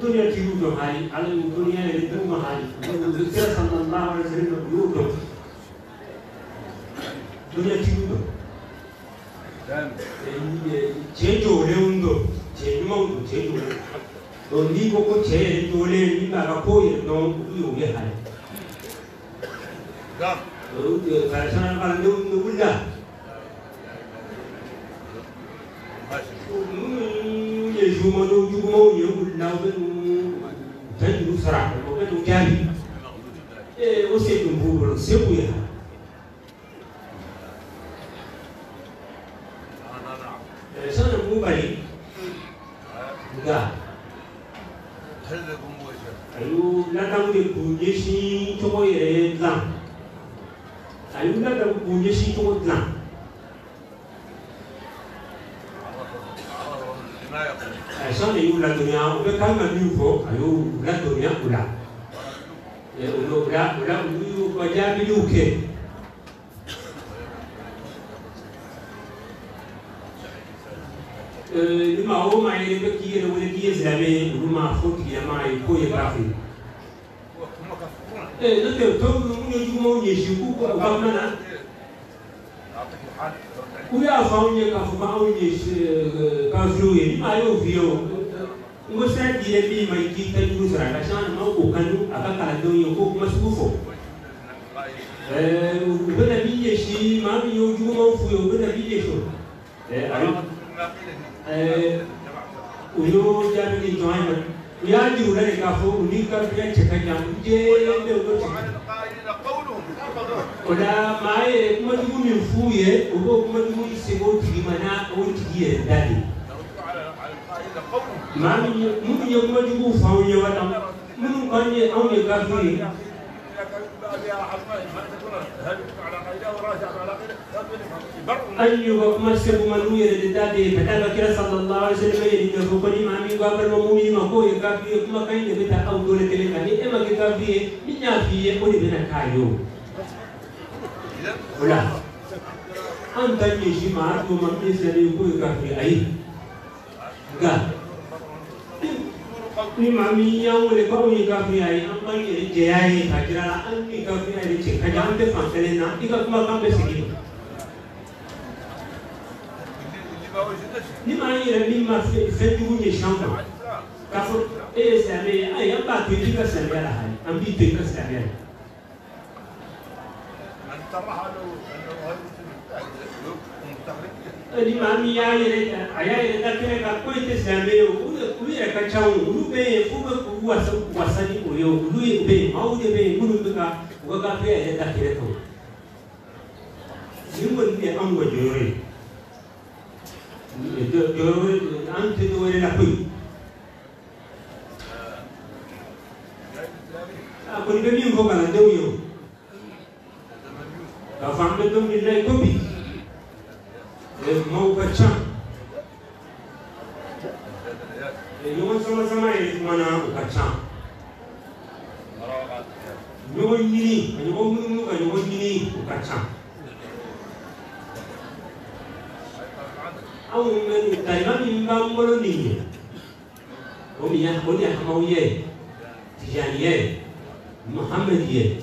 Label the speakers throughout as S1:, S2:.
S1: dunia ti ru jo hari ala ni dunia ni dun ma hari dun dun kira sanan उठ्यो हारी आज दुनियाँ एकदम हारी दुनिया सन्दर्भमा एउटा फेरि यो उठ्यो दुनियाँ ठिक उठ्यो 제주 어려운도 제주만도 제주 너 니보고 제일 노래 니마가 보이는 너 우리 오게 하네 너 가르쳐나가는데 우리 울라 유부모도 유부모 영을 나오던 된 유사람 또는 동자리 예 옷에 좀 부부를 세우야 저는 무관이? 누가? 아유 나당대 군예시 조고에 당. 아유 나당 군예시 조고 당. Kan ka min fɔ a y'u ladɔnniya o la o la o la o la olu y'u ka jaabiliw kɛ ni o ma ye bɛ k'i yɛrɛ wele k'i ye silamɛ olu ma fo tigilama ye k'o ye kafiri ee n'o tɛ tɔw minnu ye jugumanw ɲɛsi k'u ka u k'u y'a fɔ anw ye k'a fɔ ye kafiriw ye ni maa y'o f'i ye ngosagire bima ikita juzana shana maukukanu akakaladonyo ko masukufo. Eh ubena biyeshi mami yojuma ufuyo ubena biyesho eh ari eh uyo jani joina yaji urane kafo unika pia chekanya mjende uko oda mae kuma tugu mifuye uko kuma tugu sebo tigimana ontigie ndani. maa ngi yëg mu ngi yëg ma jugu faw ñëwa tam mënu ko ñe aw ne kafiri أيها مسكب من هو يردداته فتابع كرا صلى الله عليه وسلم يريد فقري ما من قابل ممومي ما هو يكافي يكما كاين بتا أو دولة لكاني إما كافي من يافي يقول بنا كايو ولا أنت يجي معك ومن يسري يكافي أي قال ni maa min y'an wele k'aw ye kafiri ayi an b'an yɛrɛ jɛya ye ka jira la an ni kafiri yɛrɛ cɛ ka jan an bɛ fan kelen na i ka kumakan bɛ segin ma. ni maa n yɛrɛ min ma fɛn jugu ɲɛsin an ma k'a fɔ e ye silamɛ ye ayi an b'a to i ka silamɛya la hali an b'i to i ka silamɛya la. Ni maa min y'a yɛrɛ a y'a yɛrɛ da kɛnɛ kan ko i tɛ silamɛ ye olu yɛrɛ ka ca o olu bɛ yen f'u bɛ k'u wasa wasa ni o ye olu ye bɛ yen maaw de bɛ yen minnu bɛ ka u ka gafe yɛrɛ da kɛnɛ kan nin kɔni de anw ka jɔyɔrɔ ye jɔyɔrɔ an tɛ dɔ wɛrɛ la koyi a kɔni bɛ min fɔ kalandenw ye o k'a fɔ an bɛ don min na i ko maaw ka ca ɲɔgɔn sama sama ye kuma na o ka ca ɲɔgɔn ɲini ka ɲɔgɔn munumunu ka ɲɔgɔn ɲini o ka ca anw bɛ nin kalima min b'an bolo nin ye o de ye o de ye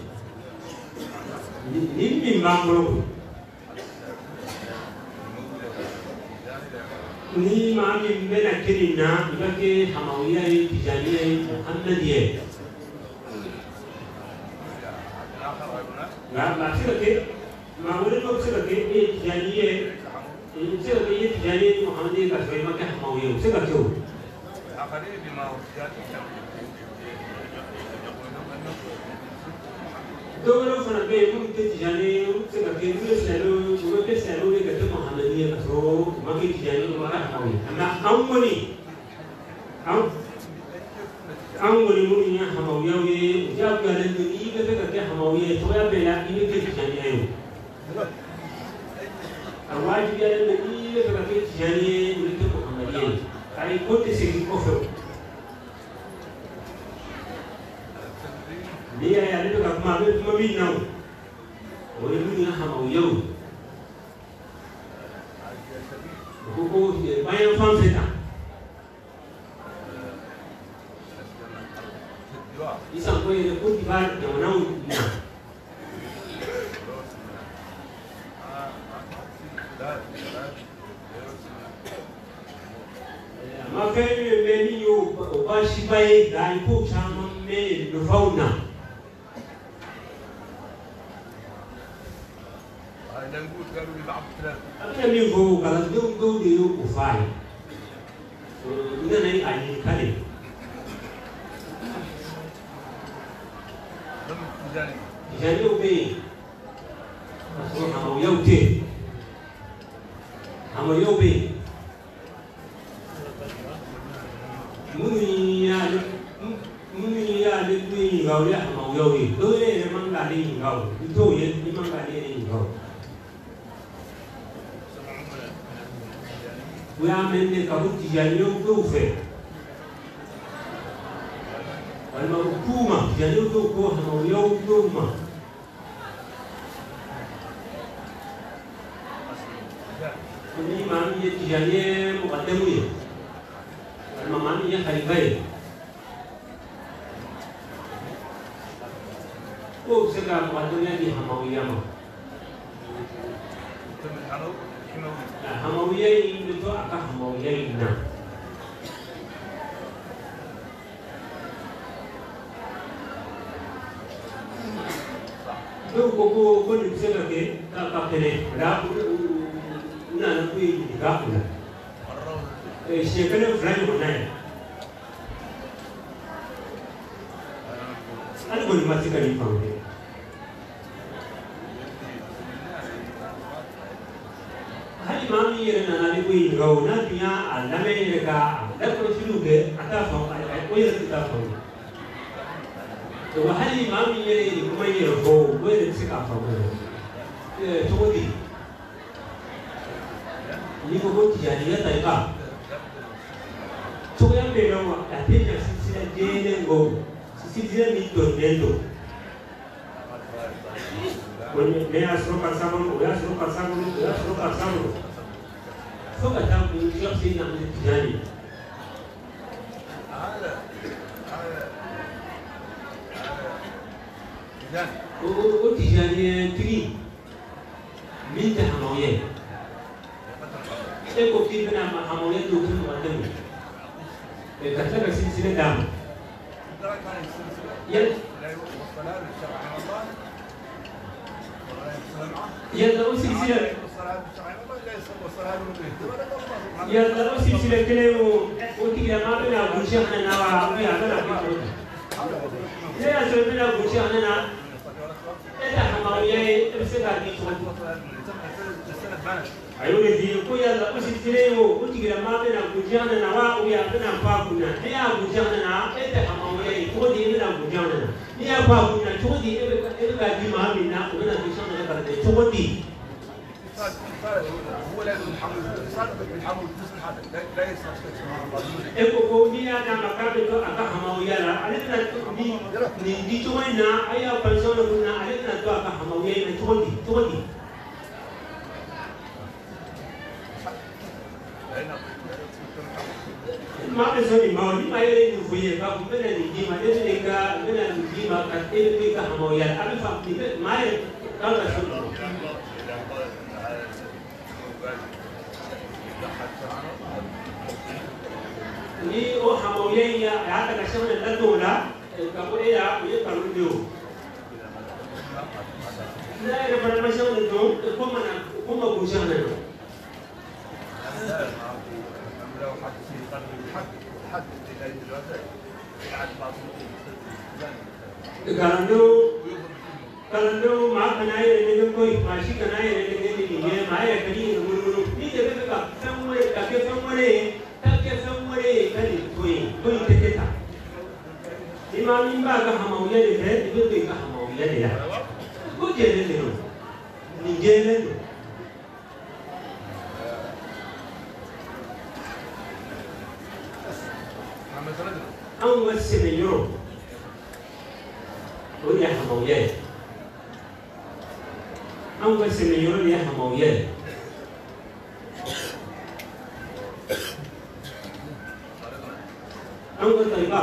S1: by thy cook, Shaman, me, Rona. Hali kɔni ma se ka nin faamu dɛ hali maa min yɛrɛ nana ni ko ɲininka o n'a tun y'a a lamɛn yɛrɛ ka a lakɔlɔsiliw kɛ a t'a faamu a o yɛrɛ tɛ t'a faamu wa hali maa min yɛrɛ ye nin kuma in yɛrɛ fɔ o yɛrɛ tɛ se k'a faamu yɛrɛ cogo di n'i ko ko tijaniya ta i ka cogoya min bɛ yen nɔ a tɛ ɲa silsila jɛlen kɔ sixième itondeto kwenye mea soka sabolo ya soka sabolo ya soka sabolo soka tangu ya sina mzitani hana na wa ou bien a bɛna kɛ cogo di ne y'a sɔrɔ i bɛna gosi hana na e tɛ hamawiya ye e bɛ se k'a di cogo di a y'o de di ko yalla o silsila o o tigilama bɛna gosi hana na wa ou bien a bɛna fɔ a kun na ne y'a gosi hana na e tɛ hamawiya ye cogo di e bɛna gosi hana na n'i y'a fɔ a kun na cogo di e bɛ e bɛ k'a di maa min na o bɛna gosi hana na ka tɛ cogo di.
S2: هو لازم يحمل صار بيحمل جزء هذا لا يصير
S1: e ko ko n'i y'a d'a ma k'a bɛ to a ka hamawiya la ale bɛna ni nin di cogo in na a y'a pension min na ale bɛna to a ka hamawiya in na cogo di cogo di maa bɛ sɔn nin ma o ni maa yɛrɛ ye nin fɔ i ye k'a fɔ n bɛna nin d'i ma e bɛ n'i ka n bɛna nin d'i ma ka e bɛ to i ka hamawiya la a bɛ faamu nin bɛ maa yɛrɛ kan ka sɔn nin ma. ni o hamoyeya ya ta kashe da dan dola ka bude ya ku yi faru biyo na da fara mashe da do kuma na
S2: kuma gushe na do
S1: kalando kalando ma kana yi ne ko ma shi kana yi ne ne ne ma ya kani ne murmuru ni da ka san wani ka san wani kwe kani kwe kwe tete ta ima mimba ga hamawuya de te ibe kwe ga hamawuya de la ko jele de no ni jele
S2: no
S1: anw ka sɛnɛ yɔrɔ o de ye hamawuya ye anw ka tariba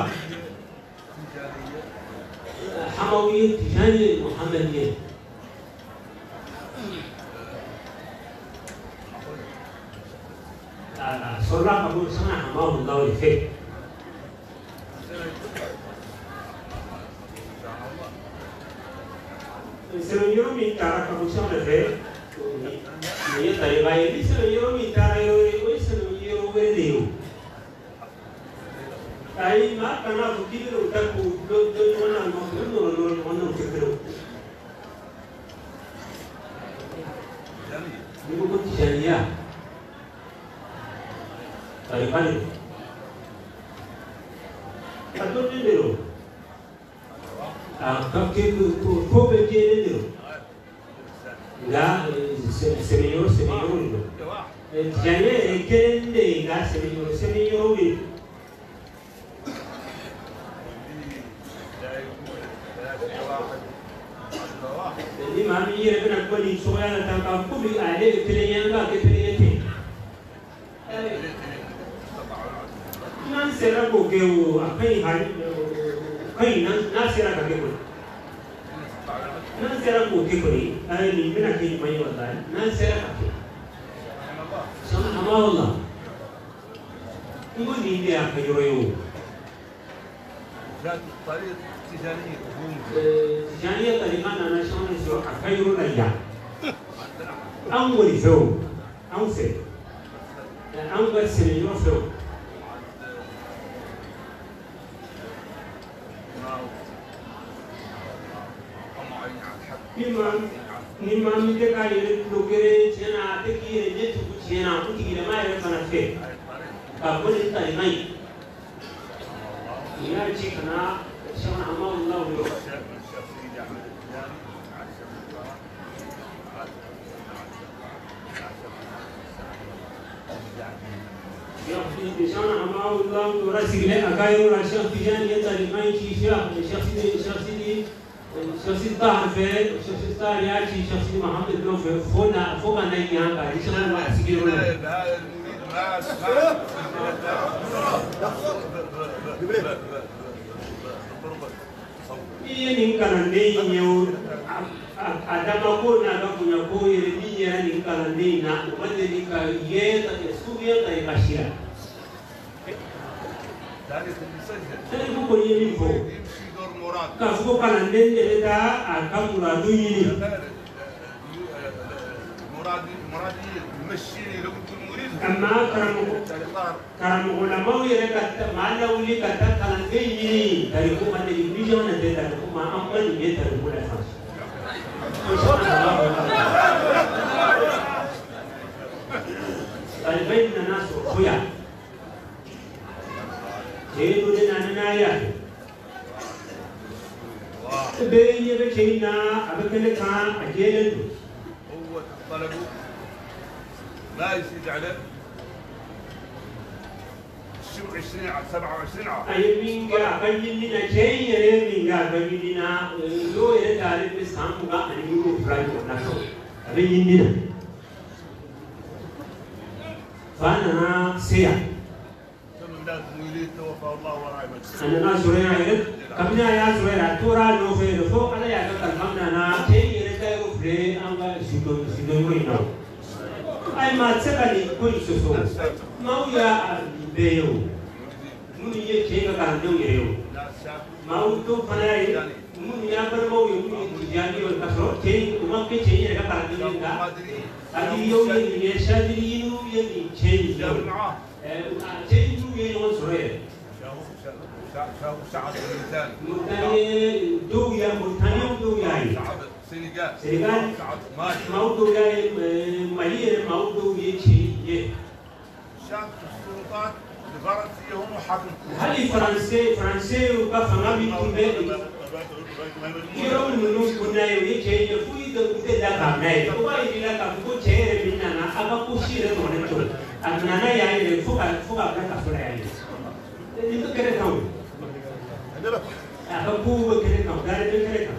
S1: حموية تجاني محمدية صلى قبول سمع حماه الله min tara ka busam na fe ni ya tari ba ye selo yoro kan náà tó kílè ò dáko lójoojúmọ́ náà lọ nínú ọ̀nà ọ̀nà náà kékeré o. ní gbogbo ti ni ma ni ma min tɛ k'a yɛrɛ tulo kelen tiɲɛna a tɛ k'i yɛrɛ ɲɛ tugu tiɲɛna o tigilama yɛrɛ fana fɛ k'a fɔ nin tarima in ni y'a ci ka na sɛbɛn an b'aw la o yɔrɔ شان أمام الله ورسل أكاير الشيخ تجاني يتالي ما يجي شيخ الشيخ سيدي sositave sositari yachi shasi mahamud nove fona fona na nyanga ishana masikiro iye nin kalanden ye o a damako n'a ka bonyako yɛrɛ min yɛrɛ nin kalanden in na o ma deli ka ye ka kɛ suguya ka
S2: ye ka
S1: sira ne ko kɔni ye min
S2: fɔ
S1: k'a fɔ ko kalanden de bɛ taa a ka muradu
S2: ɲini
S1: amma karamɔgɔ karamɔgɔlamaw yɛrɛ ka maa lawuli ka taa kalanden ɲini tariko ma deli miliyɔn na tɛ la san talibai nana sɔrɔ fo yan n'a ye apa kena kan ajaran tu.
S2: هو طلبه ما يزيد على الشو 20 على 27 عام
S1: Ayat mingga, apa ini nak cari ya mingga, apa ini nak lo ya dari pesan muka ani guru fly nak tu. Apa ini nak? Fana saya.
S2: ثم لازم يلي توفى الله ورحمه
S1: Anda nak surai kabini a y'a sɔrɔ yɛrɛ a tora a nɔfɛ yɛrɛ fo ala y'a dɔn kalifa min nana e yɛrɛ ta yɔrɔ filɛ an ka sudɔnyɔrɔ in na ayi maa tɛ
S2: se ka
S1: nin ko in sɔsɔ maaw y'a bɛɛ ye o minnu ye
S2: cɛ
S1: in ka
S2: kalandenw
S1: yɛrɛ ye o maaw dɔw fana y'a ye minnu
S2: y'an
S1: balimaw
S2: ye
S1: minnu ye tijani ye k'a sɔrɔ
S2: cɛ in o ma
S1: kɛ cɛ in yɛrɛ ka kalandenw ye
S2: nka aliyew
S1: ye
S2: nin ye
S1: sadiriyinuw ye nin cɛ in ye cɛ in n'u ye
S2: ɲɔgɔn sɔrɔ yɛrɛ هم حكموا
S1: hali francais francais ka fanga bi tumbe Kiro nunu kuna yo ye chenye ye fui da kute da ka mai ko ba yi la ka ko chere min na na aba ko shi re mo ne to an na na ya ye fu ka fu ka ka fu ya ye ni to kere ka aba ku ba kere ka da re kere ka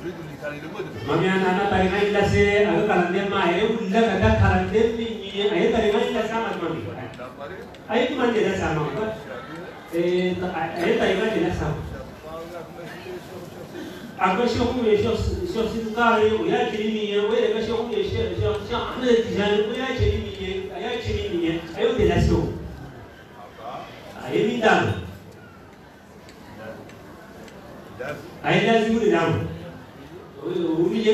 S2: يريد اللي كان يلمد
S1: mami ana na tari ngai la se aga kalande ma ye ulla ka da kalande ni ni ye tari ngai la sama mami
S2: لا طريق
S1: ai kuma ne na sama ba eh ai ta iba ne na sama aga shi kuma Ya shi shi shi kare ya kiri mi ya wai ga shi kuma ya shi shi shi ana tijani ko ya kiri mi ya ya kiri mi ya ayo de la so ai mi dan ai lazimu da namu wuri ya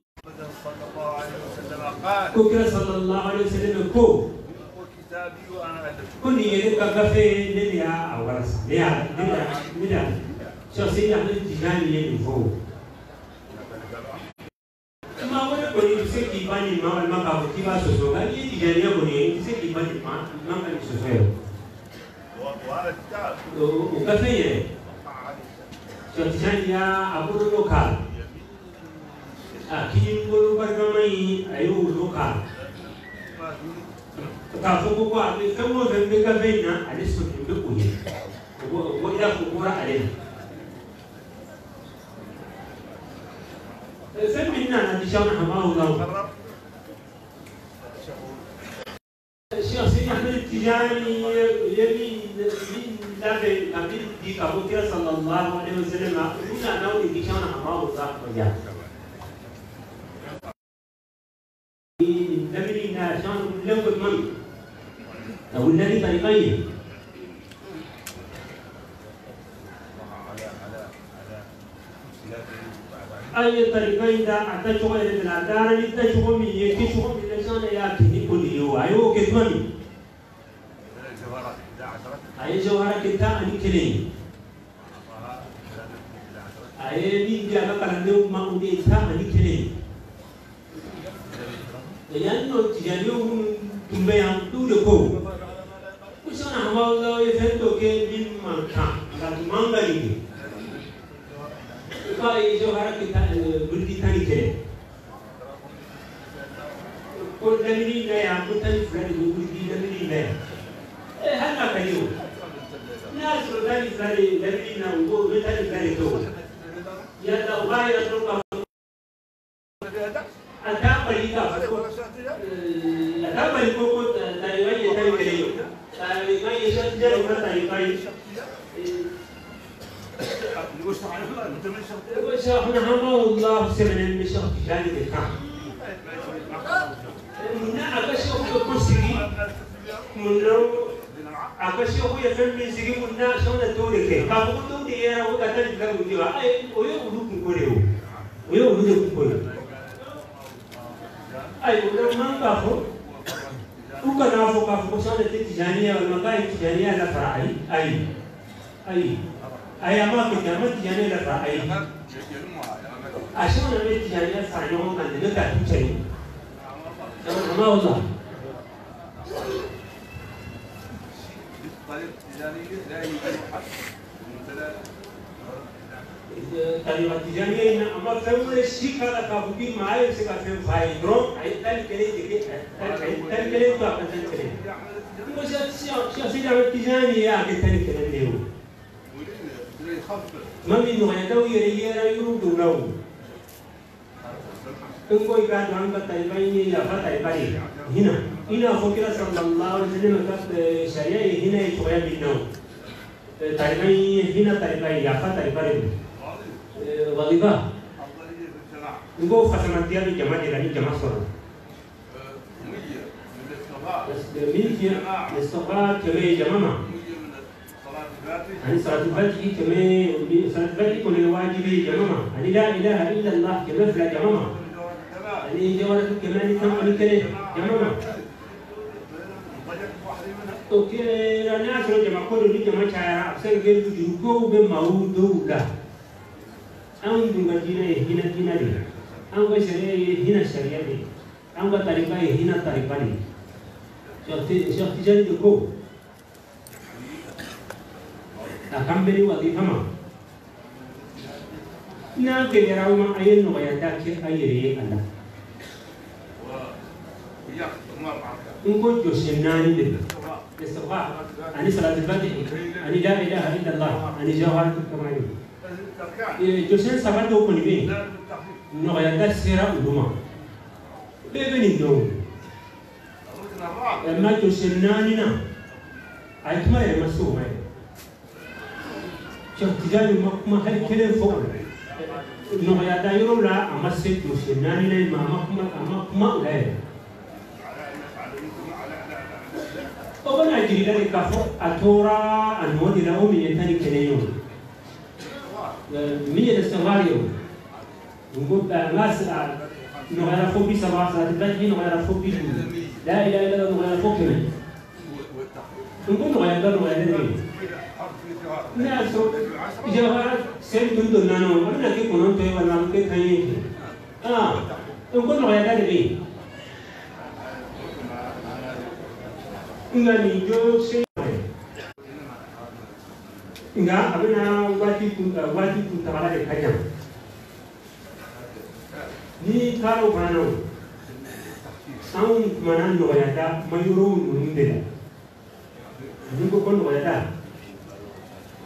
S1: ko kira sallallahu alaihi wasallam ko ko nin ye ne ka gafe ye ne de y'a a walasa ne y'a ne y'a ne y'a sɔsi y'a ne jigin nin ye nin fɔ o. maa wɛrɛ kɔni i bɛ se k'i ba nin ma walima k'a fɔ k'i b'a sɔsɔ nka n'i ye jigin ne kɔni i bɛ se k'i ba nin ma n'a ma nin
S2: sɔsɔ yɛrɛ.
S1: o gafe yɛrɛ sɔsi y'a a bolo n'o k'a la. Kini ngolo barkamai ayo loka ka fo ko ko ale fɛn o fɛn bɛ gafe in na ale sɔrɔ bɛ o ye o ko o y'a fɔ bɔra ale la fɛn min nana di sɛw na a ma o la o sɛw si ahmed tijani ye min min labɛn ka min di ka bɔ kira sallallahu alaihi wa sallam ma olu nana o de di sɛw na a ma o la o ja النبي عشان نلقط منه أو الذي
S2: على
S1: أي طريقين دا أتشوف إلى الأدار اللي تشوف من يكشوف من لسان يأتي كل يوم. أيوه
S2: 11
S1: أي جوهرة كتا أني كلين؟
S2: أعطاها 11
S1: أي مين بيا كلا نيو ما أودي تا أني كلين. لأنه تجانيو تنبيان تودكو كشان هما الله يفهم كي من مكان لكن ما نغني كاي جوهرة كتا بلدي تاني كلين ko damini na ya mutan fulani ko gurgi damini na ya eh hana ka yau na so dani fulani damini na ko mutan fulani to ya da ba ya to ka ata bari ka ko ata bari ko ko da riwai ya tari kare yau da riwai ya shi da riwai da riwai ko sha hana hama Allah semanan mi sha tijani da ka munna aka shi ko ko sigi munna aka shi ko ya fan min sigi munna shauna to da ke ka ko to da ya rawo ka tan da mu diwa ai o yo ulu kun ko ne o o yo ulu kun ko ne ai o da man ka ko uka na fo ka ko shauna te tijaniya wal makai tijaniya la fara ai ai ai ai amma ko da man tijaniya la fara ai a shauna me tijaniya sa yo kan da ka tuce ni amma wallah طريقة تجارية إن أما فهم الشيء كذا كابوكي ما يمسك فهم فاي درون أي تل كلي تكي أي تل كلي تو أكن تل كلي مش شيء شيء شيء تجاري يا أكن تل كلي ليه ما من نوع يدو يري يري يرو دونو إنكو يكاد عن بتايبين يا بتايبين هنا هنا فكرة صلى الله عليه وسلم كتب شريعة هنا يتوقع بينهم تايبين هنا تايبين يا بتايبين وظيفة نقول خصم الديار الجماعة يعني جماعة صورة في الاستقرار كمان جماعة يعني صلاة الفجر كمان صلاة الفجر كل الواجب جماعة يعني لا إله إلا الله كمان فلا جماعة يعني جوارة كمان تنقل كله جماعة ok rani a sɔrɔ jama ko don ni jama cayara a bɛ se ka kɛ juru kow bɛ maaw dɔw la anw dun ka diinɛ ye hinɛ diinɛ de ye anw ka sariya ye hinɛ sariya de ye anw ka tarika ye hinɛ tarika de ye sɛk tijani de ko a kan bɛ ni wadifa ma n'a gɛlɛyara aw ma a ye nɔgɔya da kɛ a yɛrɛ ye a la kamali
S2: الأركان
S1: jɔsen saba dɔw kɔni bɛ yen
S2: لا بالتخفيف
S1: nɔgɔya da sera olu ma bɛɛ bɛ nin dɔn
S2: الركن الرابع
S1: nka jɔsen naani na a ye kuma yɛrɛ ma se o ma yɛrɛ Cheikh Tijani ma kuma hali kelen fɔ o la nɔgɔya da yɔrɔ la a ma se jɔsen naani na in ma a ma kuma a ma kuma o la yɛrɛ
S2: على أن عليكم على لا لا لا
S1: o bɛna jirila de k'a fɔ a tora a nɔ de la o min ye tan ni kelen ye o min yɛrɛ sangare ye o n ko n ka sira nɔgɔyara fo bi saba salatul fatih nɔgɔyara fo bi duuru la ilaha illallah nɔgɔyara fo kɛmɛ
S2: والتخفيف
S1: n nga ni jo se nga abena waati kun eh, waati kun tagala de ka ɲa ni taara o fana na o anw kumana nɔgɔyada mayorow ninnu de la ni ko ko nɔgɔyada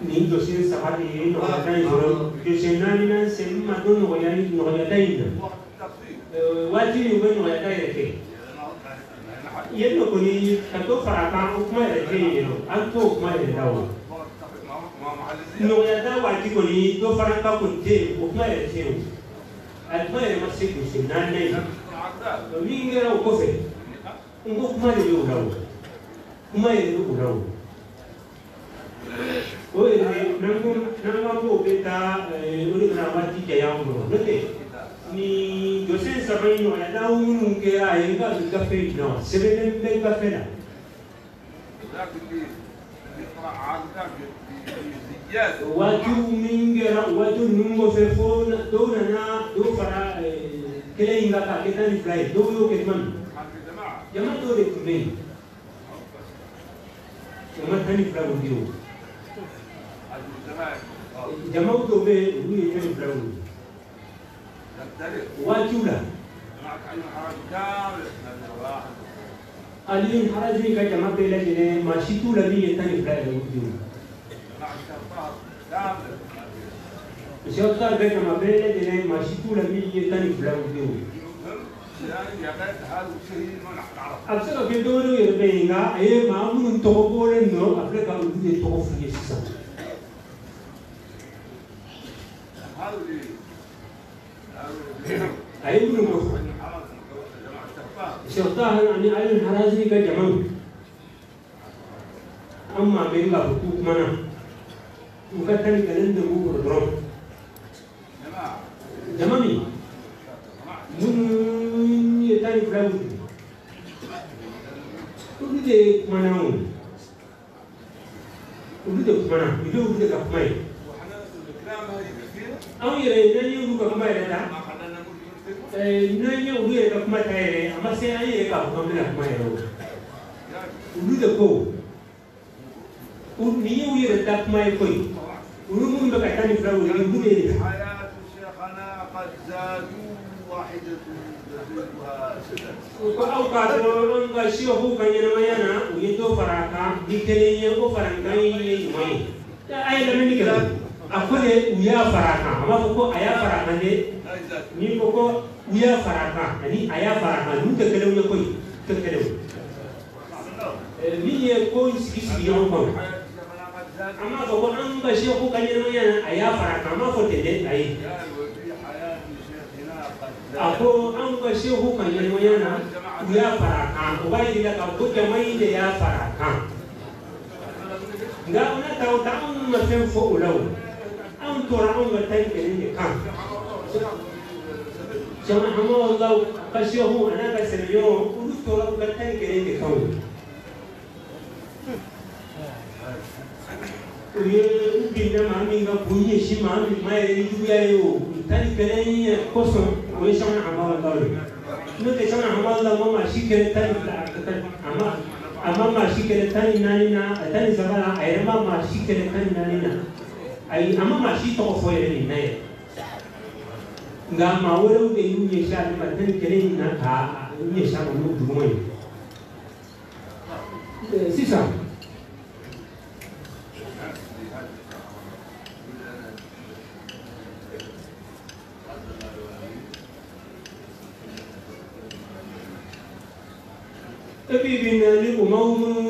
S1: nin jɔsen saba de ye nɔgɔyada in sɔrɔ jɔsen naani na sen ma don nɔgɔya nɔgɔyada in na eh, waati min u bɛ nɔgɔyada yɛrɛ kɛ yen nɔ kɔni ka dɔ fara a kan o kuma yɛrɛ tɛ yen nɔ an t'o kuma yɛrɛ la o nɔgɔya da waati kɔni dɔ fara an kan kɔni tɛ yen o kuma yɛrɛ tɛ yen o a kuma yɛrɛ ma se gosi naani ye
S2: o
S1: min kɛra o kɔfɛ n ko kuma de bɛ o la o kuma yɛrɛ bɛ o la o o yɛrɛ n'an ko n'an k'an n'o tɛ. ni jɔsen saba in nɔgɔya da minnu kɛra a ye n ka nin gafe in na sɛbɛnnen bɛ gafe la
S2: لكن اللي يقرأ عادة بزيادة
S1: waatiw min kɛra o waatiw ninnu kɔfɛ fo na- dɔw nana dɔw fara ɛɛ kelen in kan k'a kɛ tan ni fila ye dɔw y'o kɛ tuma min
S2: كان في جماعة
S1: jama dɔw de tun bɛ yen jama tan ni fila tun bɛ yen o.
S2: هذه الجماعة
S1: jamaw dɔw bɛ yen olu ye tan ni fila ye
S2: تختلف
S1: o waatiw la
S2: جماعة عين حرام
S1: واتولا قليل حرج فيك جمع بيلا جنة ما شيتو لبي يتاني فرايا
S2: يوديو شوطار بيك جمع بيلا جنة ما
S1: شيتو لبي يتاني فرايا يوديو أبسط كيدورو يربينا. أي ما من توبولن نو أفلا كاودي توفيه سا
S2: هذا
S1: a
S2: yi nuna
S1: shauta hannun a alin harazi ga jaman. An mamayin ga hutu kuma nan. Tukar ganin da mu
S2: gurgurum
S1: jama mi mun yi tari fulawu kudu da kuma nan. Kudu da kuma nan. Kudu da kuma yi. Ɲuman ye a ye lamɛnni kɛ a ko de u y'a fara a kan a b'a fɔ ko a y'a fara a kan de n'i ko ko u y'a fara a kan ani a y'a fara a kan ninnu tɛ kelenw ye koyi tɛ kelenw min ye ko sigi sigi ɲɔgɔn kɔnɔ an b'a fɔ ko an ka seku ka ɲɛnamaya na a y'a fara a kan an b'a fɔ ten dɛ ayi a ko an ka seku ka ɲɛnamaya na u y'a fara a kan o b'a yira k'a ko jama in de y'a fara a kan nka o na ta anw ma fɛn fɔ o la o. min ma yɛrɛ ni juguya ye o tali kɛlɛ ye kosɔn o ye sanga hamadu la ye n'o tɛ sanga hamadu la ma maa si kɛlɛ tan ni fila a ma a ma maa si kɛlɛ tan ni naani na a tan ni saba la a yɛrɛ ma maa si kɛlɛ tan ni naani na amamashi tokofoyere ninaye ngamba were uge yunyesha nima tenkere inaka yunyesha ngo nudumwe sisa ebibinani umaumu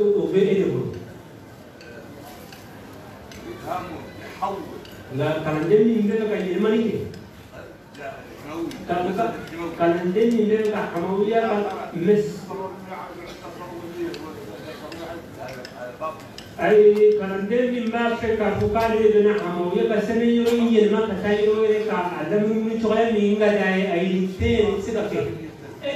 S1: وفي إيه برود؟ لا كالندني يمكن لك يلما نيجي. كان كان كالندني يمكن لك حماوية مس. أي كالندني ما في كفكار يدنا حماوية بس أنا يروي يلما كسائر يروي كعدم من شغل مين قال أي أي لينتين سيدك. E e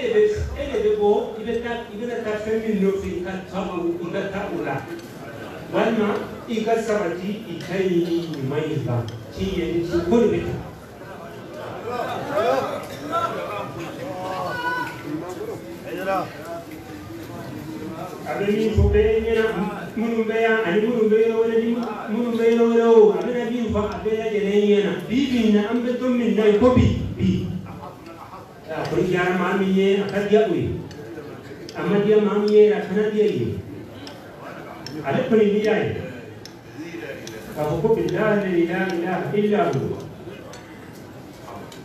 S1: i ko bi bi Parichar माम ये अखर दिया कोई अमर दिया माम ये रखना दिया ये अरे पर नहीं जाए فحكم الله الذي لا اله الا هو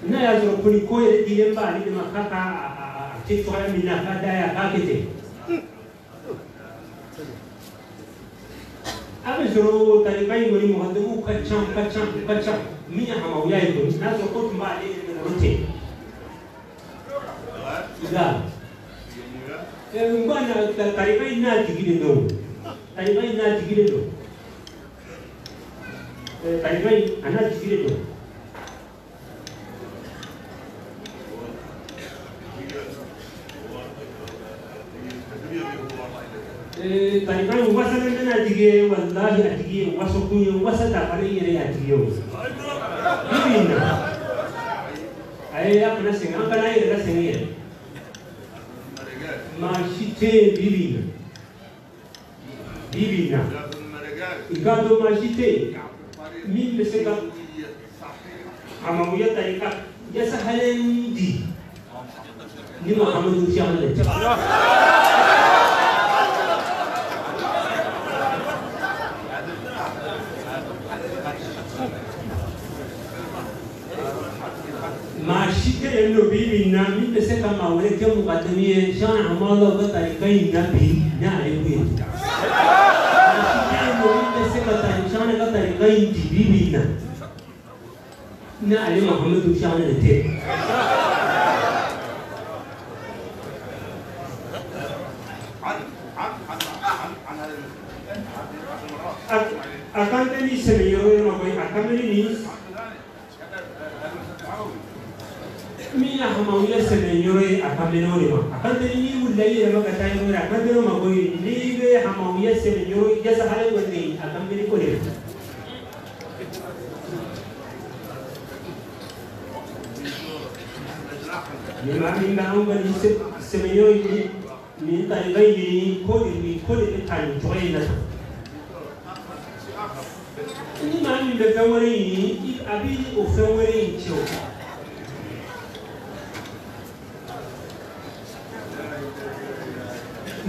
S1: na yazo kuni ko ya rike yan ba ni ma kaka a ce ko ya minna ka da ya kake te abin zuro talibai wani muhaddamu kaccan kaccan kaccan miya hamawiya yi ko na zo ko ba ne da rute Islam. Yaani bwana taifa inati kile ndio. Taifa inati kile ndio. Taifa anati kile ndio. taliban wasa na nana dige wallahi a dige wasa a dige wo bibin na ayi ya mashite bibina bibina Gado mashite min bɛ se ka Amamuya ta i ka yasahalen di ni mahamadu ciyamale elu bi mi na mi bɛ se ka maa wɛrɛ kɛ mɔgɔ tɛmɛ ye sɔn a ma lɔ bɛ taa i ka ɲi na bi n'a ye ko ye. mi bɛ se ka taa sɔn a ni min ya hamawiya sɛnɛ yɔrɔ ye a kan bɛnɛ o de ma a kan tɛ ni wulila i yɛrɛ ma ka taa yɔrɔ wɛrɛ a kan bɛnɛ o ma koyi n'i bɛ hamawiya sɛnɛ yɔrɔ yasa hali kɔni a kan bɛnɛ ko de ma. nin maa min bɛ anw ka nin sɛnɛ yɔrɔ in nin taliba in nin ko de nin ko bɛ ta nin cogo in na tan. ni maa min bɛ fɛn wɛrɛ ɲini a bɛ o fɛn wɛrɛ in cɛ o.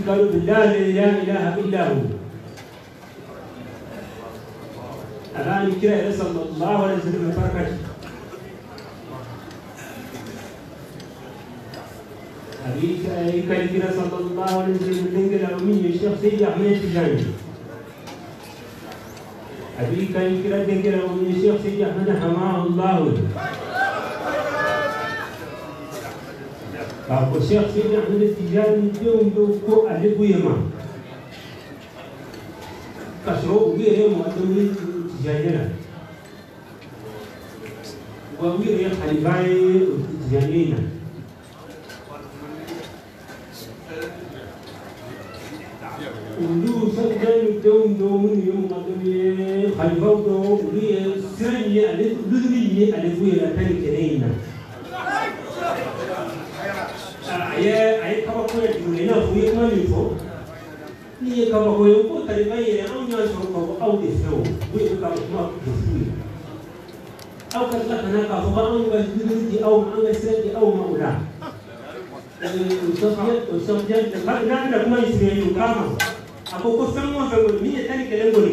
S1: قالوا بالله لا إله إلا هو. الان كده صلى الله عليه وسلم بركه أبيك أيك كده صلى الله عليه وسلم من الشيخ سيدي أحمد التجاني abi kan kira den kira wani Sheikh Sidi Ahmad hamahullah ba ko Sheikh Sidi Ahmad Tijani don do ko alibu yama kasro ugere mu adami Tijani na wa ugere khalifai Tijani na ulu sakdan don do mun yi mu adami khalifau do dule na fu ye kuma min fɔ ni ye kaba ko ye ko taliban yɛrɛ anw y'a sɔrɔ ka fɔ aw de fɛ o o ye ka kuma de fu ye aw ka tila ka na k'a fɔ ko anw ka dumuni di aw ma an ka sira di aw ma o la o sɔfiyɛ o sɔfiyɛ n'a bɛna kuma in sigi o k'a ma a ko ko fɛn o fɛn kɔni min ye tan ni kɛlɛ kɔni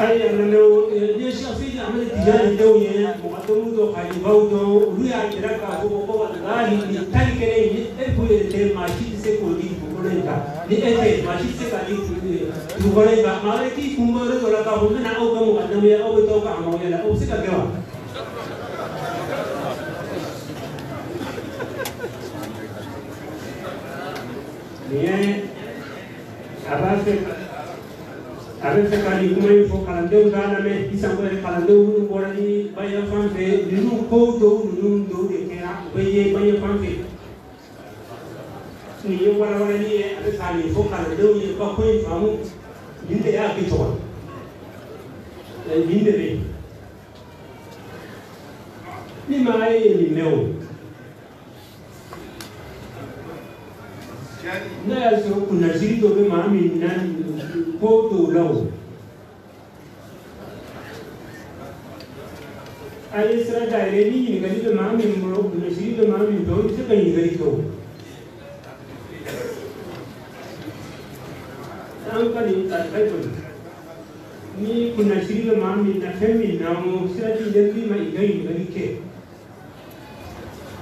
S1: أي أنا لو ليش أصير أعمل تجاري دولي مقدمه دو خالي باودو ولويا كذا كابو بابو الله نتاني كده نتكو يتم ماشي تسكولي بقولين كا نتكو ماشي تسكولي بقولين كا مالكي كمبر ولا كابو من أو كم مقدمه أو بتوقع معه لا أو سكوا Bien, avance. a bɛ fɛ ka nin kuma in fɔ kalandenw k'a lamɛn isanko yɛrɛ kalandenw minnu bɔra ni baɲɛ fan fɛ ninnu kow dɔw ninnu dɔw de kɛra u bɛ ye baɲɛ fan fɛ nin ye walawalali ye a bɛ k'a nin fɔ kalandenw ye u ka ko in faamu nin de y'a kɛcogo nin de bɛ yen ni maa ye nin mɛn o maa min bolo i bɛ se ka ɲininkali kɛ o an ka nin talibai kɔni ni kunnasiri bɛ maa min na fɛn min na o sira di dɛ min ma i ka ɲininkali kɛ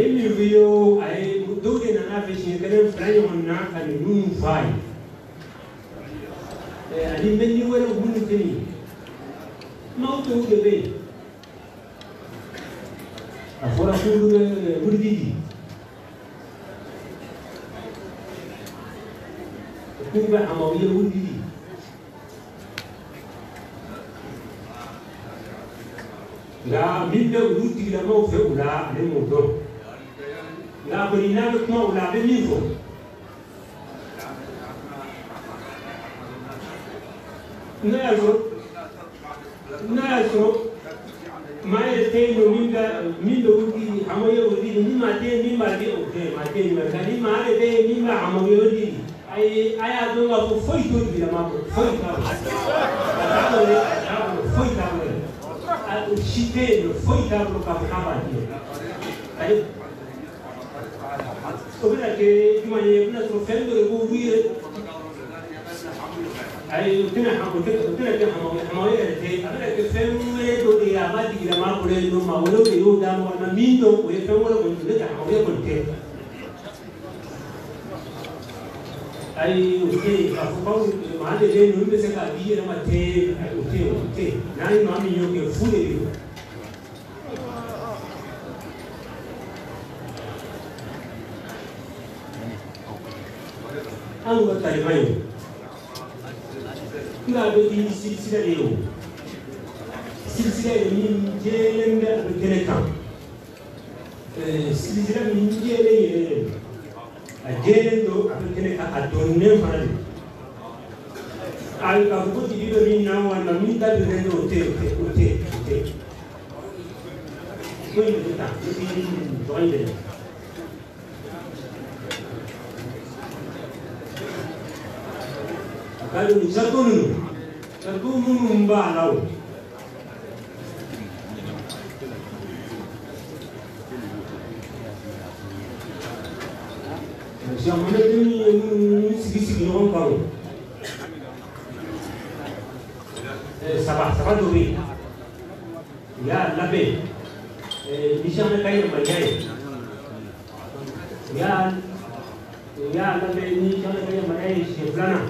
S1: ye o a ye dɔw de nana fɛ siɲɛ kelen fila ɲɔgɔn na ka ninnu fɔ a ye ani mɛnni wɛrɛw minnu tɛ nin maaw dɔw de bɛ yen a fɔra ko wuridi di k'u bɛ a ma u ye wuridi di nka min bɛ olu tigilamaaw fɛ u la ale m'o dɔn nka kɔni n'a bɛ kuma o la a bɛ min fɔ n'a y'a sɔrɔ n'a y'a sɔrɔ maa yɛrɛ tɛ yen nɔ min ka min bɛ wuli ye o di ni maa tɛ yen min o tɛ maa tɛ yen nka ni maa yɛrɛ tɛ yen min b'a hama ye o di. A ye a y'a dɔn k'a fɔ foyi t'o foyi t'a bolo a t'a a foyi t'a bolo a nɔ foyi t'a di ayi وبنا كي جمع يبنا تروفين بوبير أي تنا حمو تنا كي حمو حمو يرتي أبنا كي فهم ولدو دي أبادي إلى ما ولدو ما ولو بيو دام ولا مين دو ويفهم ولا كنت لك حمو يكنت أي وتي أفكار معلم لين هم بس كابير ما تي وتي وتي نعم ما مين يوم يفوز اليوم 何が足りないよ ina abin silsilar yau silsilar min gelen da abin gele kan silsilar min gelen yelen a gelen do abin gele kan a donnen fana ne a ko jigi dɔ min na wannan min ta bi rɛ o tɛ o tɛ o tɛ o tɛ ko in bɛ taa o tɛ dɔgɔnin bɛ kadu jatunu kadu munu mbalau jamana deni ye minnu sigi sigi ɲɔgɔn kan o saba saba dɔ bɛ yen u y'a labɛn nizamɛ ka yɛlɛmaliya ye u y'a u y'a labɛn nizamɛ ka yɛlɛmaliya ye siɲɛ filanan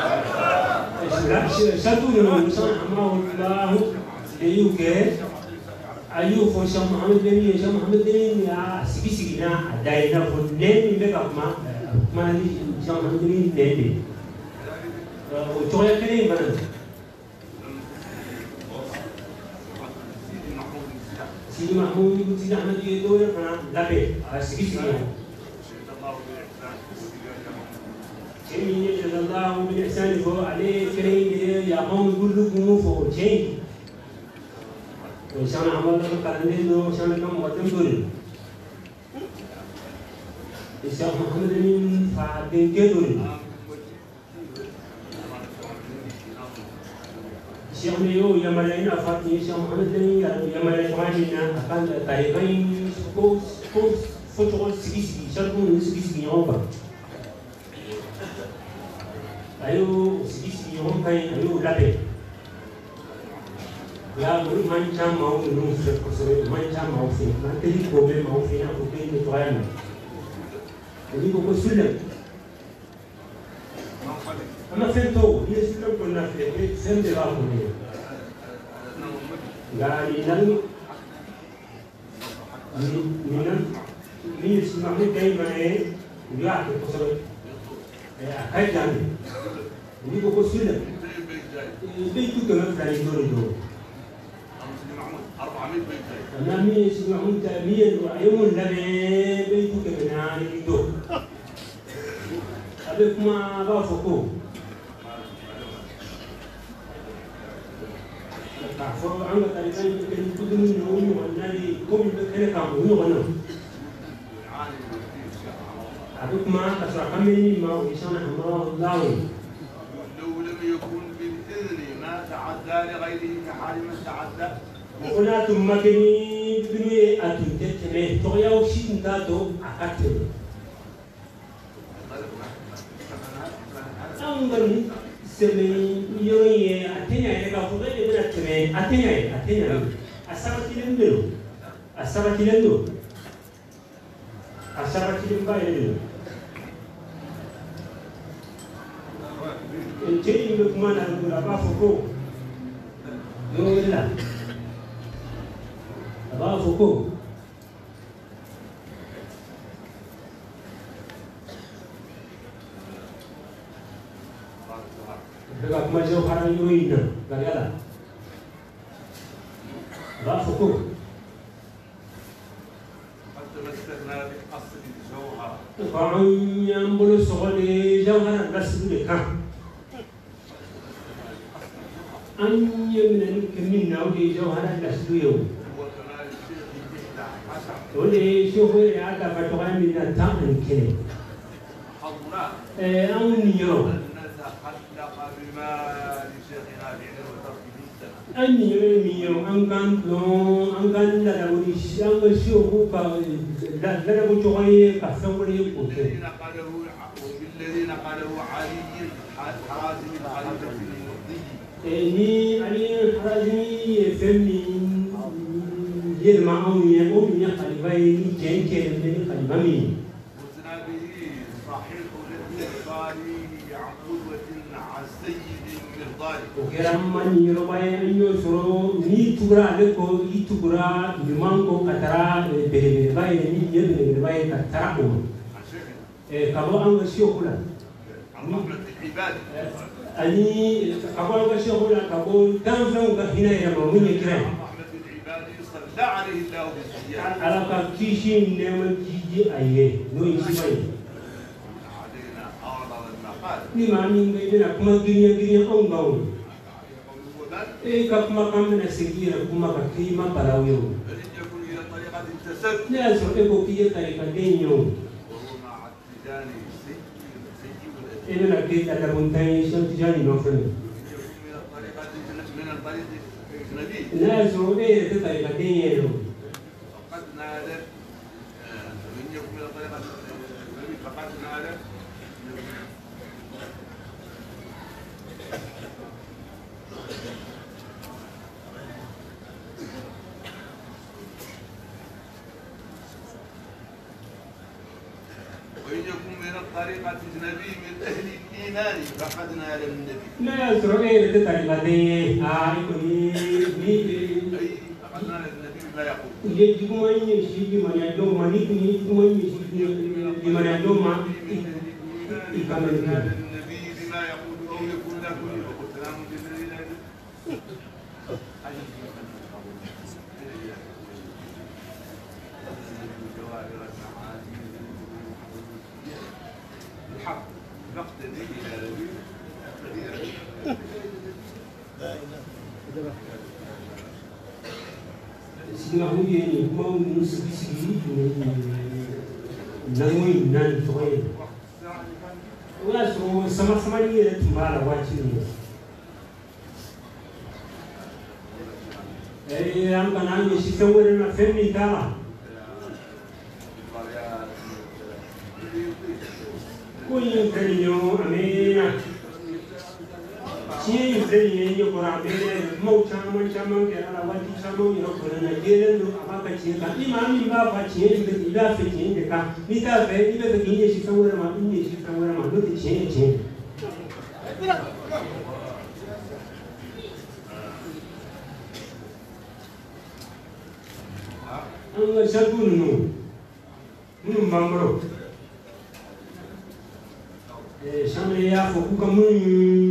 S1: satu ninnu sɛn hamahu lahu de y'u kɛ a y'o fɔ sɛk muhamadu min ye sɛk muhamadu min y'a sigi sigi na a da ye i n'a fɔ ne min bɛ ka kuma kuma ni sɛk muhamadu min nɛ de o cogoya kelen in fana sidi mahmud ibu sidi ahmad itu yang pernah labe sigi sigi Ini sallallahu bil ihsan fo ale kere ya qawm kullu kum fo change to sana amal ko kalande do sana kam wadam dori Isa Muhammad min fa den ke dori Syekh Leo yang mana ini afat ni Syekh Muhammad ni yang mana kemarin na akan tarikan ko ayo yo sigi sigiɲɔgɔn ayo ɲi a y'o labɛn nka olu man ca maaw ninnu fɛ kosɛbɛ u man ca maaw fɛ n'an tɛ ko bɛ maaw fɛ i n'a fɔ ko in bɛ tɔgɔya min olu ko ko sunna an ma fɛn n'i ye sunna kɔnɔna filɛ fɛn bɛɛ b'a kɔnɔ ye nka nin naani nin na min ye sunna ne ka ɲi fana ye a ka jan de n'i ko ko sira i bɛ tu kɛmɛ fila ni dɔ de don nka min ye silamɛ ta min ye a ye mun labɛn i bɛ tu kɛmɛ naani ni dɔ هذوك ما ما ويسان حمراء الله.
S2: ولو لم يكن بالإذن ما تعدى لغيره كحال ما تعدى.
S1: وقنا ثم كني بني أتن تتريه تغيى وشين تاتو أكتر أمبر سمي يوني أتنيا يكا فضل إبنا تمي أتنيا أتنيا أسابة كيلندو أسابة كيلندو أسابة كيلندو en cey ɓe kumana hankura ba fo ko yowilla aba fo ko daga kuma jawhara yoyina gar yala aba fo ko
S2: وترك السنة
S1: an ni yɔrɔ ye min ye o an kan dɔn an ka ladawuli an ka seko ka la- ladabo cogo ye ka fɛn wɛrɛ ye k'o kɛ
S2: الذين قاله وبالذين قاله علي حازم الخليفة
S1: y'o n'i tugura ale ko i tugura ɲuman ko ka eh, belebeleba ye ye belebeleba ye ka o ma Eh, ka bɔ an ka la
S2: رحمة العباد
S1: ani ka la ka bɔ danfɛnw ka hinɛ yɛrɛ ma mun ye kira ye
S2: عن رحمة العباد صلى عليه الله بالزيادة
S1: ala ka kisi ni nɛɛma jiji a ye n'o ye sifa ye
S2: علينا أعظم المقال
S1: ni maa min bɛ i bɛna kuma girinya girinya anw kan o
S2: قوله بل
S1: e ka kumakan bɛna segin i yɛrɛ kuma ka k'i ma balaw ye o
S2: بل إن يكون إلى طريقة تسد
S1: ne y'a sɔrɔ e ko k'i ye tarikaden ye o
S2: وهو مع اتجاه سيء سيء
S1: e bɛna k'i ka labontan ye sɛn tijani nɔfɛ
S2: يكون من الطريقة من الطريق الأجنبي
S1: ne y'a sɔrɔ e yɛrɛ tɛ tarikaden ye o
S2: فقد نادت من من الطريقة الأجنبي فقد نادت
S1: No, solo que vete tarifate. Ah, ni
S2: ni ye
S1: juguma ye si limaniya dɔn ma ni tun ye juguma ye si limaniya dɔn ma i kan bɛ a mɛɛnna tiɲɛ ye ye kora be mo chamon chamon ke ra wa ti chamon yo kora na ke le lu aba ka chi ka ni ma mi ba ba chi ni de ila se chi ni ka ni ta be ni de ni ye shi sa wa ma ni ye shi sa wa ma lu ti chi chi an ga shagu nu nu mamro eh shamre ya ko ku ka mun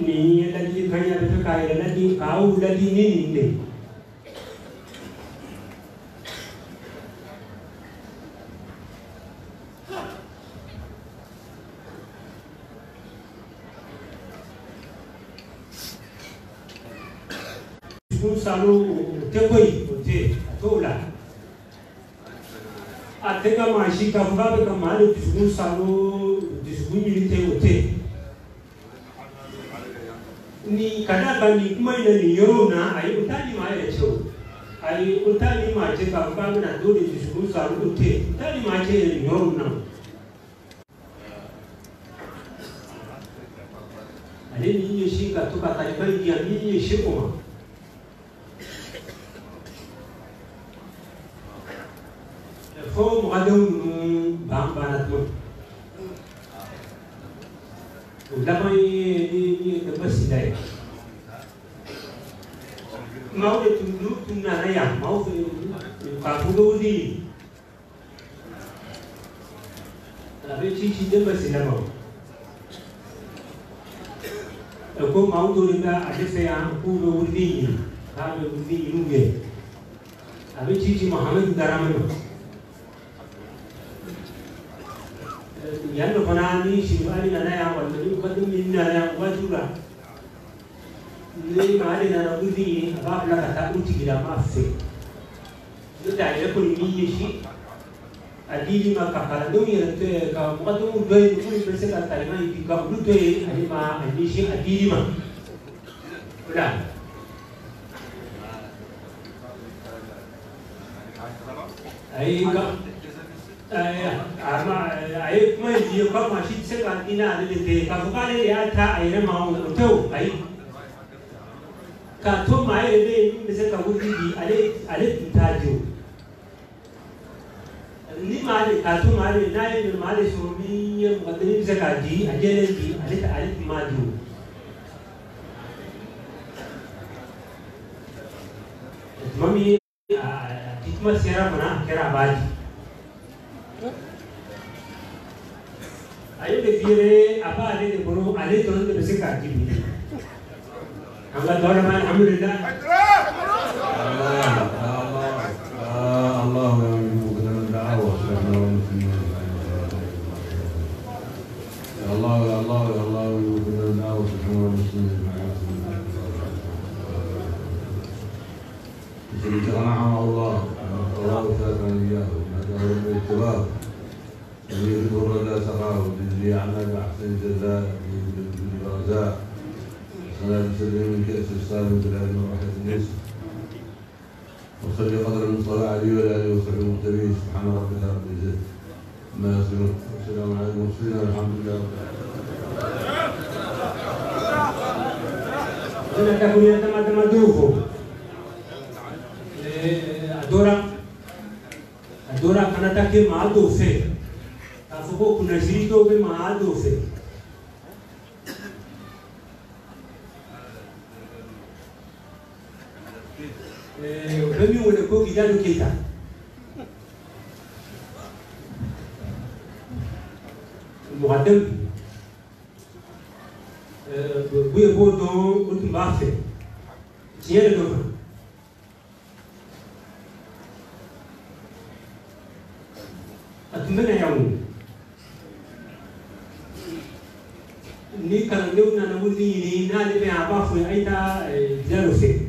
S1: ni nin de ye dusukun salo o tɛ ko ye o tɛ yen a t'o la a tɛ ka maa si k'a Kadhalika milioni aliutani maecho aliutani mache kabanga na duri zishukuza ute utani mache milioni alini hiyo shika toka karibani ya mimi shiko fo mwadum bamba na tu Udah main ini ini tempat sidai. máu chúng đút chúng là hay à máu và chúng đu gì là bên chính chính đất và là mẫu ở cô máu tôi đến ra, ở trên xe ăn cô đu gì? Ta đu gì luôn về là bên chính chính mà hắn lên ra đi yanda fana ni shi ba ni na ya wanda ni kwatin ni na ya wajula ni ma ni na gudi ba bla ka ta uti gida ma fe ni da ya ko ni yi shi adili ma ka kala dum ya te ka mo dum do ni ko ni be se ka ta ma yi ka du to yi ani ma ani shi adili ma udah ai ka ama ai kuma ji ka ma shi se ka ina ne te ka fu ka ne ya ta ai ne ma o to ai ka to ma ye be min bɛ se ka wuli bi ale ale tun t'a jɔ ni maa le ka to maa le n'a ye maa le sɔrɔ min ye mɔgɔ kelen bɛ se k'a di a jɛlen di ale ale tun m'a jɔ tuma min ye a di kuma sera fana a kɛra a b'a di. A ye de f'i a b'ale de bolo ale dɔrɔn de bɛ se k'a di bi. Dora man alhamdulillah
S3: الله الدعوة الله. الله الله نعم الله الله شاكرا اياه ونجعل الاتباع الردى سخاه ويجزي عنا باحسن جزاء بالرزاق صلاة سلم من كأس السالم بالعلم وحياة الناس وصلي قدر صلاة عليه وعلى آله وصحبه المهتدين سبحان ربك رب العزة ما يصفون والسلام على المرسلين والحمد لله رب العالمين.
S1: Sina kakunya teman-teman dulu. Adora Adora kana take maado fe. Kafuko kuna zito be maado Eh, wone ko kijano kita. Muqaddam buye bo don o tun b'a fɛ tiɲɛ de don kan a na ni kalandenw nana wuli ɲini n'ale bɛ yan a b'a fɔ a dɔ fɛ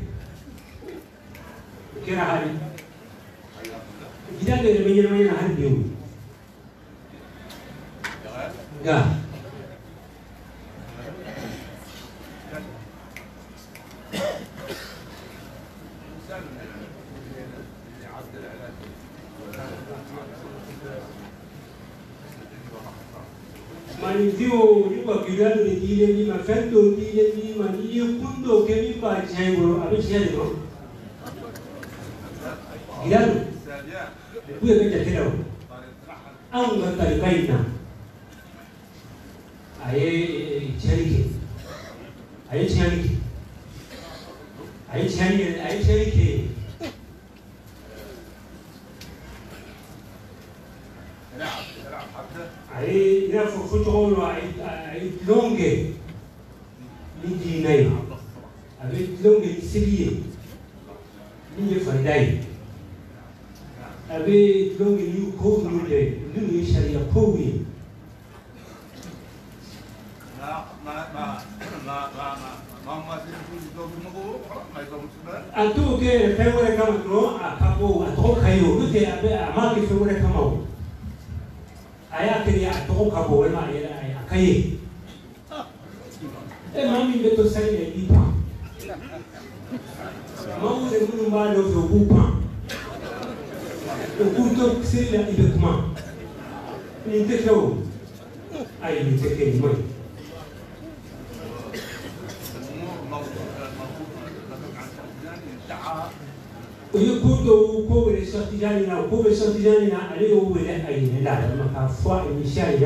S1: Mungu ni Mungu ambaye anaogopa ukutokusela ibekuma nintekeo ayi niteke ni mwe uyu kudo ukobere shatijani na ukobere shatijani na aliyo uwele ayi nenda makafwa imishari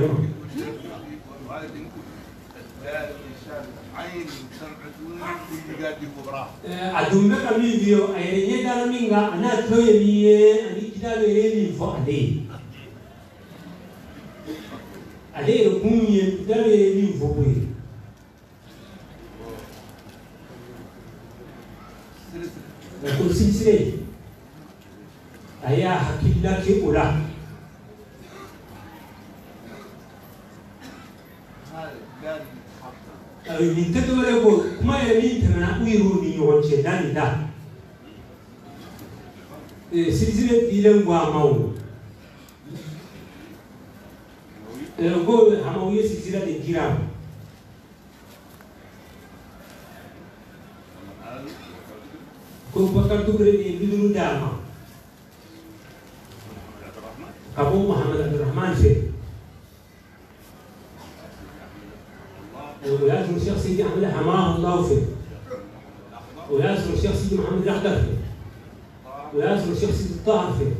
S1: ma k'a min f'i ye a yɛrɛ ɲɛ dara min kan a n'a to ye min ye ani kida bɛ ye min fɔ ale ye ale yɛrɛ kun ye kida bɛ ye min fɔ ko ye nka ko sinisire a y'a hakilila kɛ o la nin tɛ dɔwɛrɛ ko kuma yɛrɛ min tɛmɛna u yɛrɛw ni ɲɔgɔn cɛ da ni da sirisire dilen ko a ma o ko hama u ye sirisira de dira ma ko bakar dugure ni biduru d'a ma ka bɔ muhammed abdulrahman fɛ وياسر الشيخ سيدي احمد حماه الله فيه. وياسر الشيخ سيدي محمد الاخضر فيه. وياسر الشيخ سيدي الطاهر فيه.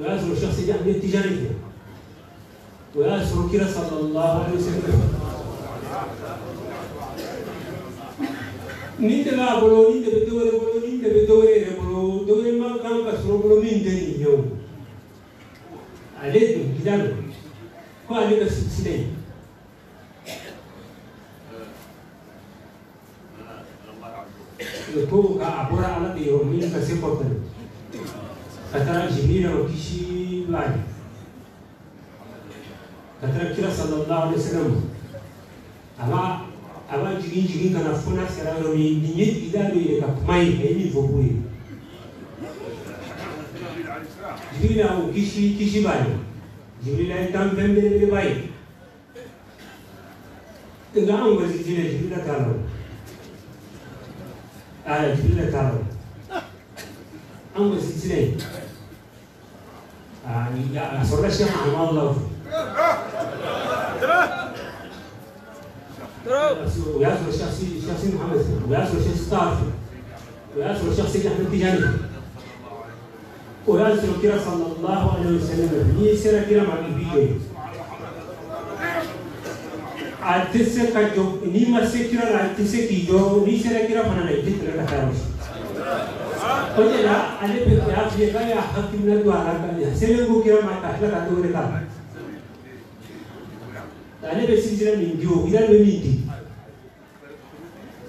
S1: وياسر الشيخ سيدي احمد التجاني فيه. وياسر كده صلى الله عليه وسلم. nin de b'a bolo nin de bɛ dɔwɛrɛ bolo nin de bɛ dɔwɛrɛ yɛrɛ bolo dɔwɛrɛ man kan ka sɔrɔ bolo min linaloiingie idadi ile katumai hailivyokweli jibila ukishi kishi bani jibila itamvembe vile bai ngaongo zitile jibila talo aya jibila talo ango zitile asorda shekh amallahu a sɔrɔla sɛk mahamadu la o fɛ o y'a sɔrɔ sɛk sɛk muhammed fɛ o y'a sɔrɔ sɛk star fɛ o y'a sɔrɔ sɛk sɛk ahmed tijani fɛ o y'a sɔrɔ kira sallallahu alaihi wa sallam n'i sera kira ma i b'i jɔ yen a tɛ se ka jɔ n'i ma se kira la a tɛ se k'i jɔ n'i sera kira fana na i tɛ tɛmɛ ka taa yɔrɔ o de la ale bɛ a y'a f'i ye k'a y'a hakilina don a la ka selen ko kira ma ka tila ka dɔ wɛrɛ k'a tane besinzira mingi obira lwe mingi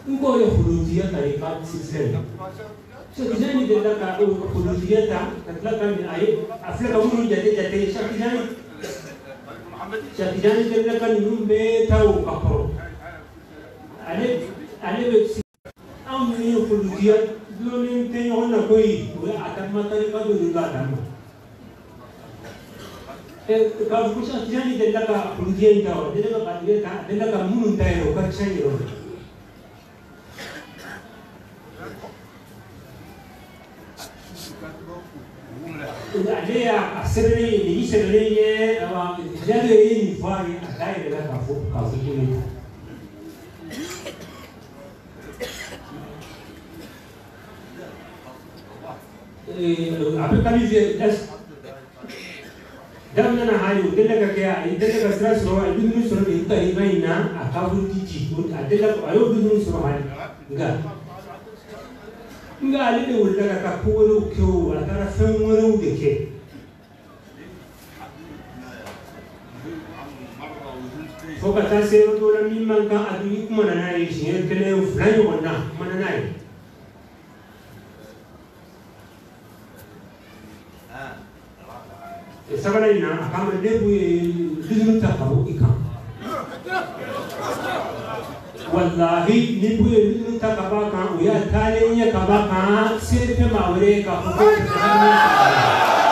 S1: ngoyo khuluziya kale ka sinzira shakizani dela ka khuluziya ta katla ka min aye afla ka mulu jate jate shakizani shakizani dela ka minum be tau kapro ale ale be amni khuluziya dole ntenyo na koi ata matari ka dulu ga damu kalau bukan tidak di tenda ka pendidikan kau, tenda ka pendidikan kau, tenda ka munun tayo, kau cai ro. Ada ya asal ni, ni asal ni ye, awak jadi ini faham, ada yang dah kau kau fikir. Apa kali dia? damna na hayo dela ka kya dela e ka sra sro al bin sro de ta hi e mai na a ka bu ti ji ko a dela ko ayo bin sro ha nga. Nga ali de wulla ka ka ko wolo ko a ka ra san wolo de ke fo ka ta se ro to la min man ka a duni kuma na na ye shi ne kele flan yo na kuma na na ye. سبعين عام يقولون أنهم يقولون أنهم يقولون أنهم يقولون أنهم يقولون أنهم يقولون أنهم يقولون